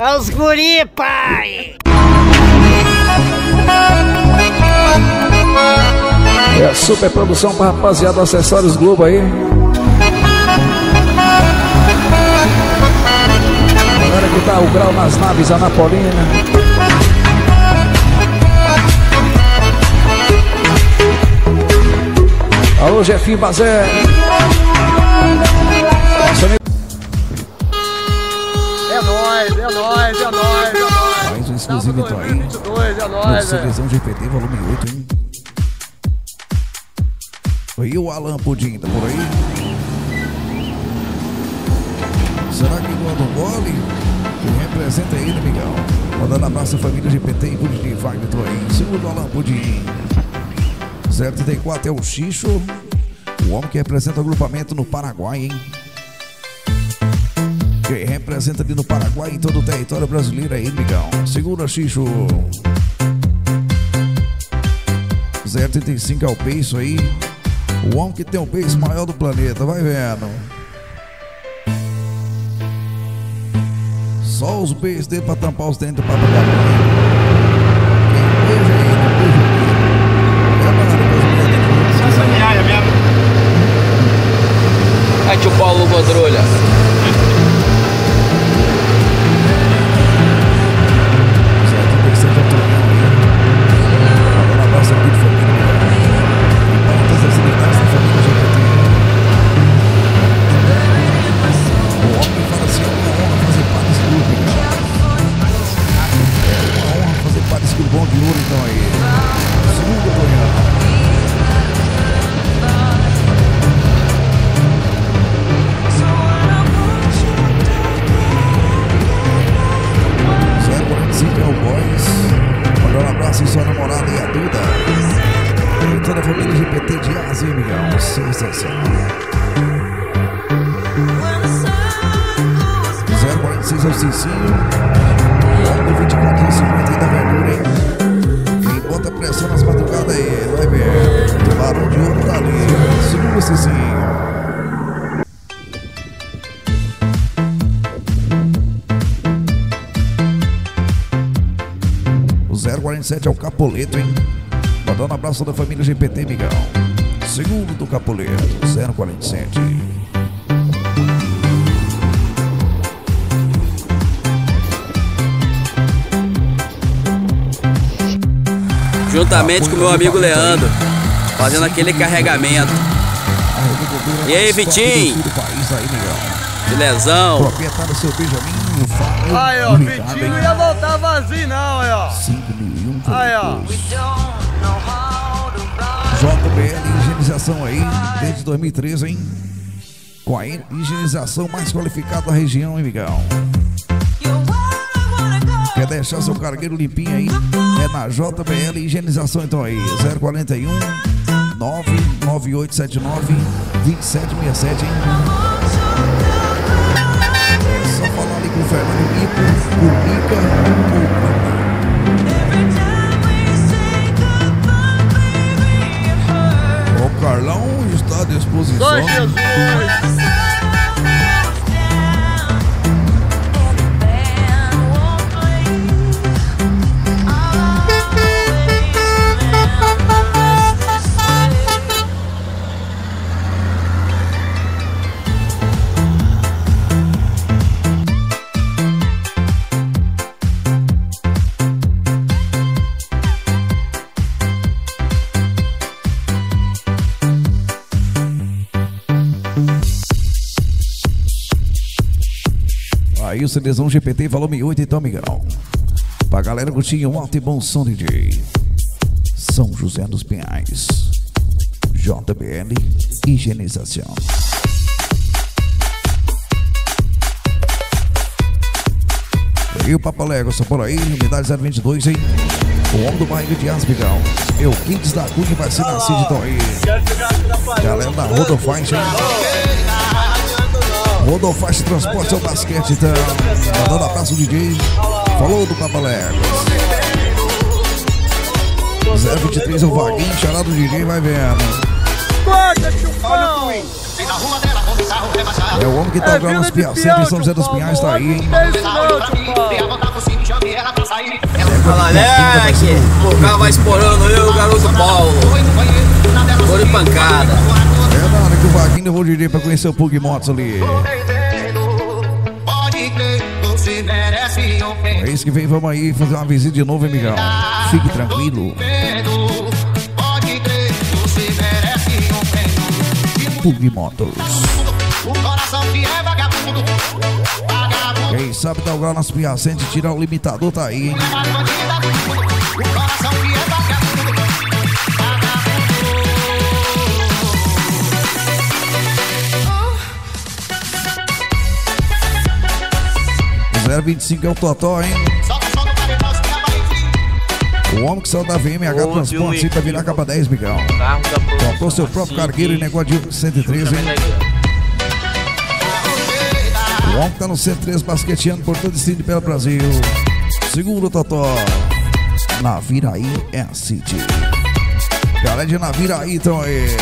É os guri, pai! É a super produção pra rapaziada Acessórios Globo aí. Galera que tá o grau nas naves Anapolina. Alô, Jefinho Bazé. Nossa. É nóis, é nóis, é nóis, é nóis. Mais um exclusivo então aí. 2022, é nóis, velho. CDzão GPT, volume 8, hein? E o Alan Pudim, tá por aí? Será que quando mole? Quem representa é ele, Miguel? Mandando abraço à família GPT e Pudim tô aí. Segundo Alan Pudim. 034 é o Xixo, o homem que representa o agrupamento no Paraguai, hein? Quem representa ali no Paraguai e todo o território brasileiro é ele, Miguel. Segura, Xixo. 035 é o beijo aí. O homem que tem o beijo maior do planeta, vai vendo. Só os beijos dele pra tampar os dentes do papagaio. Quem beija ele, beija ele. É, mano, Essa miaia mesmo. Ai, tio Paulo Godrolha. Abraço sua namorada e a Duda. E toda a família GPT de Asa, hein, Miguel? Sensacional. 046 é o Cicinho. Logo 24 e 50 aí da verdura, hein? Quem bota pressão nas madrugadas aí, vai ver. O barão de ouro tá ali. Segura o Cicinho. 047 é o Capoleto, hein? Mandando um abraço da família GPT, Miguel. Segundo do Capoleto, 047. Juntamente com o meu amigo Leandro. Fazendo aquele carregamento. E aí, Vitinho? Filezão. Proprietário seu Benjamin. Aí, ó, Vitinho não ia voltar vazio, não, aí, ó. 5 mil Aí. JBL Higienização aí, desde 2013, hein? Com a higienização mais qualificada da região, hein, Miguel? Quer deixar seu cargueiro limpinho aí? É na JBL Higienização, então aí. 041 99879 2767, hein? Aí o CDzão GPT volume 8, então, Miguel. Pra galera curtir um alto e bom som DJ. São José dos Pinhais. JBL Higienização. E o Papalego, só por aí, unidade 022, hein? O homem do barriga de Asbigão. Eu, Quintes da Cunha, vai ser nascido, então aí. Galera da Rodofaixa, hein? Rodofaixa Transporte ao Basquete, então. Mandando abraço, DJ. Falou do Papalego. 023 é o Vaguinho, charado DJ, vai vendo. Corta, chupão. É o homem que tá É jogando Vila nos de Pia Peão, em São José dos Pinhais, tá aí, hein? É isso não, chupão. Moleque, o carro vai esporando eu, o garoto Paulo. Cor de pancada. É na hora que o Vaguinho levou o DJ pra conhecer o Pug Motos ali. É isso que vem, vamos aí fazer uma visita de novo, hein, Miguel? Fique tranquilo. Pug Motos. Quem sabe dar o grau nas piacentes tirar o limitador, tá aí, hein? O coração que é vagabundo, 025 é o Totó, hein? O. O homem que saiu da VMH Houve Transporte um pra virar capa 10, Miguel. Carro da produção. Comprou seu próprio cargueiro e negócio de 113, hein? O homem que tá no 113 basqueteando por todo esse pelo Brasil. Segundo Totó. Naviraí é a City. Galera de Naviraí, então aí.